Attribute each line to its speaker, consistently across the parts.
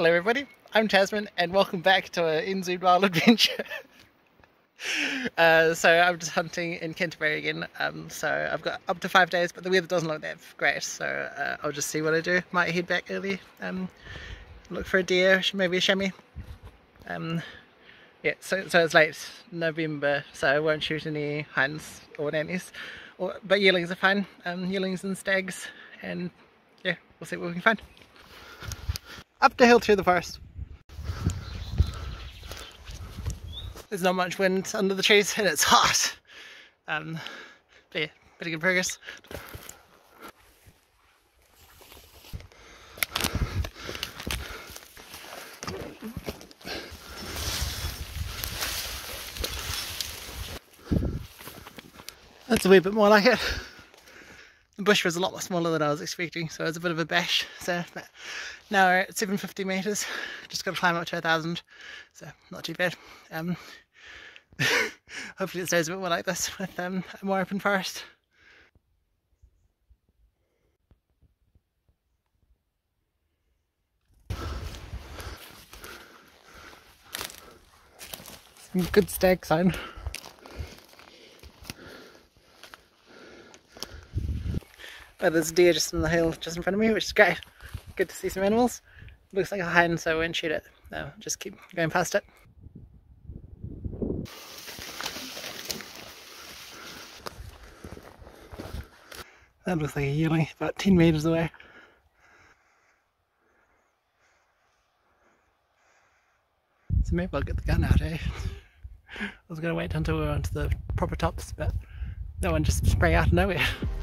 Speaker 1: Hello everybody, I'm Tasman and welcome back to a NZ Wild Adventure. uh, so I'm just hunting in Canterbury again, um, so I've got up to five days but the weather doesn't look that great so uh, I'll just see what I do. Might head back early, um, look for a deer, maybe a chamois. Um, yeah, so, so it's late November so I won't shoot any hinds or nannies, or, but yearlings are fine, um, yearlings and stags and yeah, we'll see what we can find up the hill through the forest. There's not much wind under the trees and it's hot. Um, but yeah, pretty good progress. That's a wee bit more like it. The bush was a lot smaller than I was expecting, so it was a bit of a bash. So now we're at 750 metres, just got to climb up to a thousand, so not too bad. Um, hopefully it stays a bit more like this with um, a more open forest. Good stag sign. But there's a deer just on the hill just in front of me, which is great. Good to see some animals. Looks like a hind, so I won't shoot it. No, just keep going past it. That looks like a yearling, about 10 metres away. So maybe I'll get the gun out, eh? I was going to wait until we were onto the proper tops, but that one just sprang out of nowhere.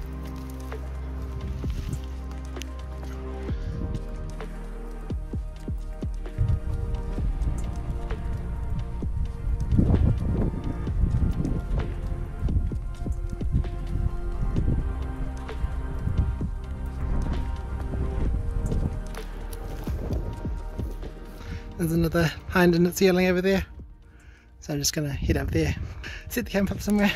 Speaker 1: There's another hind and it's yelling over there. So I'm just gonna head up there, set the camp up somewhere.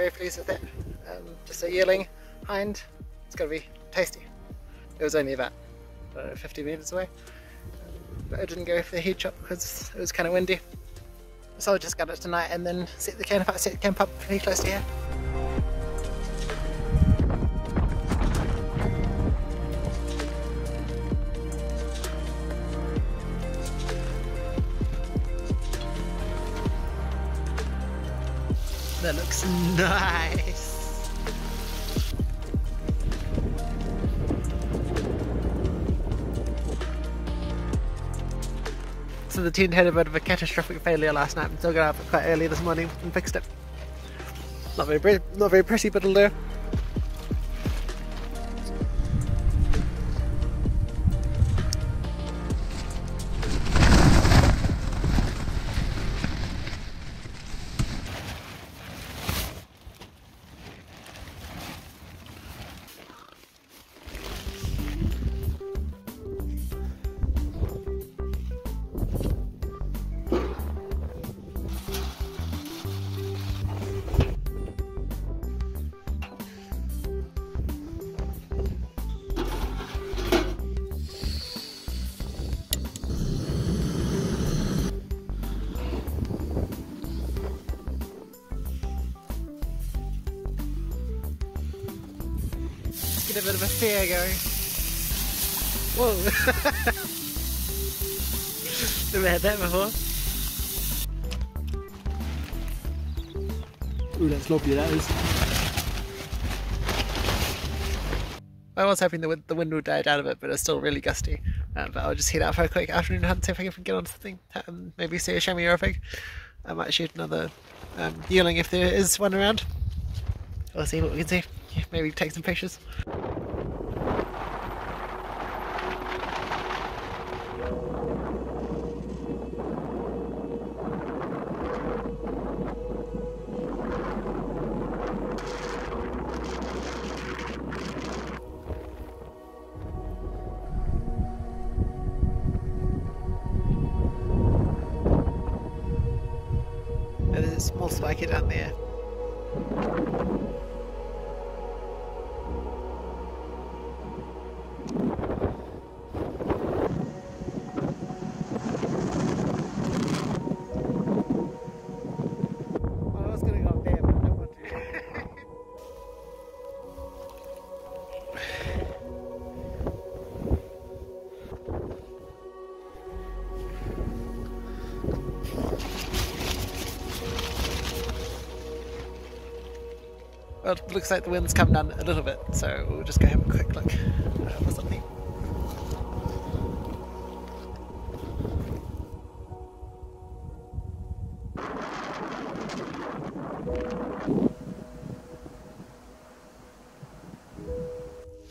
Speaker 1: Very pleased with that. Um, just a yearling hind. It's going to be tasty. It was only about know, 50 metres away. But I didn't go for the head shot because it was kind of windy. So I just got it tonight and then set the camp the camp up pretty close to here. That looks nice. So the tent had a bit of a catastrophic failure last night. I got up quite early this morning and fixed it. Not very, not very pretty, but it'll do. Get a bit of a fear going. Whoa! Never had that before. Ooh, that's lovely that is. I was hoping the wind, the wind would die down a bit, but it's still really gusty. Uh, but I'll just head out for a quick afternoon hunt, see if I can get on something. Um, maybe see a chamois or a pig. I might shoot another um, yearling if there is one around. We'll see what we can see. Maybe take some pictures. Small spiker down there. Well, it looks like the wind's come down a little bit, so we'll just go have a quick look for something.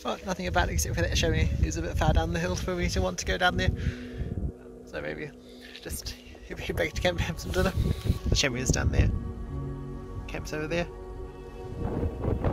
Speaker 1: Well, nothing about it except for that chamois who's a bit far down the hill for me to want to go down there. So maybe just head back to camp and have some dinner. The chamois is down there. Camp's over there. Nice.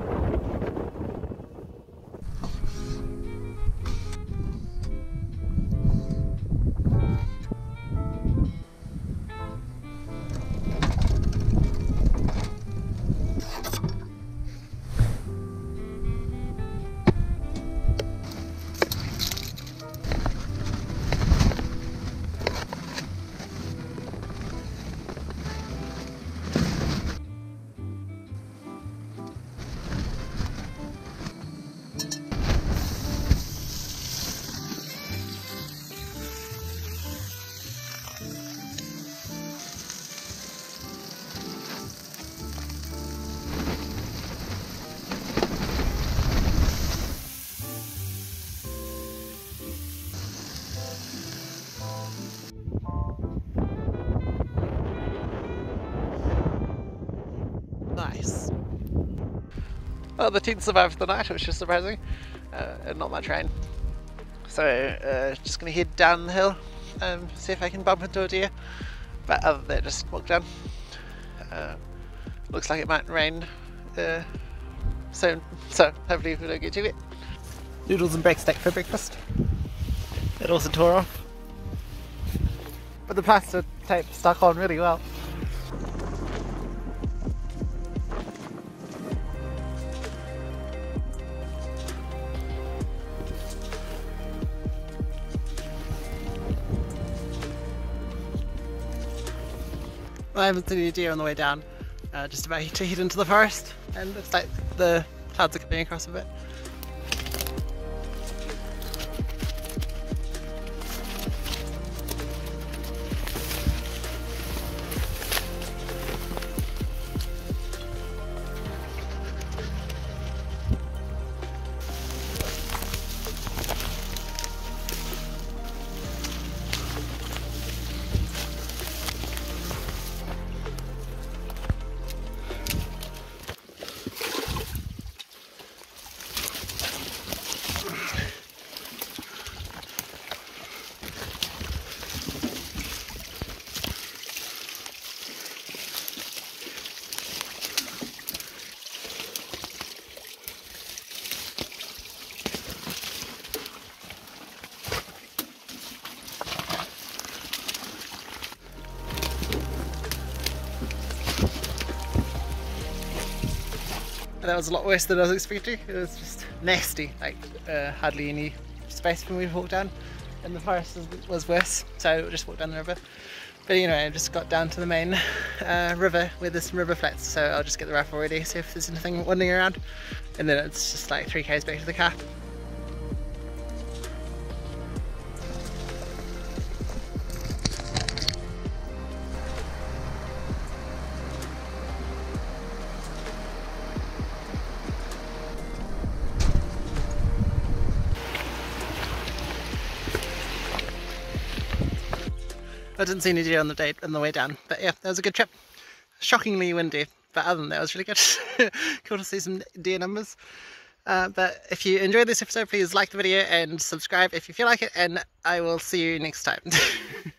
Speaker 1: Well, the team survived the night, which is surprising, uh, and not much rain. So, uh, just gonna head down the hill, um, see if I can bump into a deer. But other than that, just walk down. Uh, looks like it might rain uh, soon, so hopefully we don't get too wet. Noodles and break steak for breakfast. It also tore off. But the plaster tape stuck on really well. I haven't seen any deer on the way down. Uh, just about to head into the forest, and looks like the clouds are coming across a bit. That was a lot worse than I was expecting. It was just nasty, like uh, hardly any space for me to walk down. And the forest was, worse, so just walked down the river. But anyway, I just got down to the main uh, river where there's some river flats, so I'll just get the rifle ready, see if there's anything wandering around. And then it's just like 3 k's back to the car. I didn't see any deer on the day on the way down. But yeah, that was a good trip. Shockingly windy, but other than that, it was really good. cool to see some deer numbers. Uh, but if you enjoyed this episode, please like the video and subscribe if you feel like it, and I will see you next time.